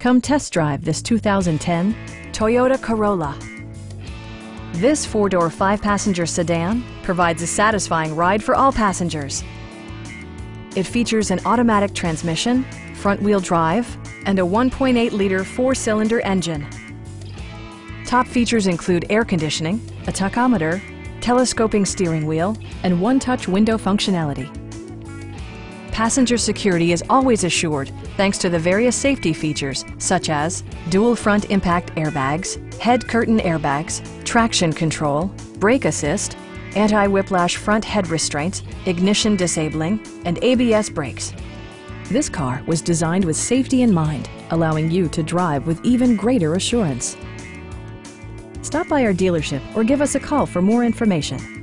Come test drive this 2010 Toyota Corolla. This four-door, five-passenger sedan provides a satisfying ride for all passengers. It features an automatic transmission, front-wheel drive, and a 1.8-liter four-cylinder engine. Top features include air conditioning, a tachometer, telescoping steering wheel, and one-touch window functionality. Passenger security is always assured thanks to the various safety features such as dual front impact airbags, head curtain airbags, traction control, brake assist, anti-whiplash front head restraints, ignition disabling, and ABS brakes. This car was designed with safety in mind, allowing you to drive with even greater assurance. Stop by our dealership or give us a call for more information.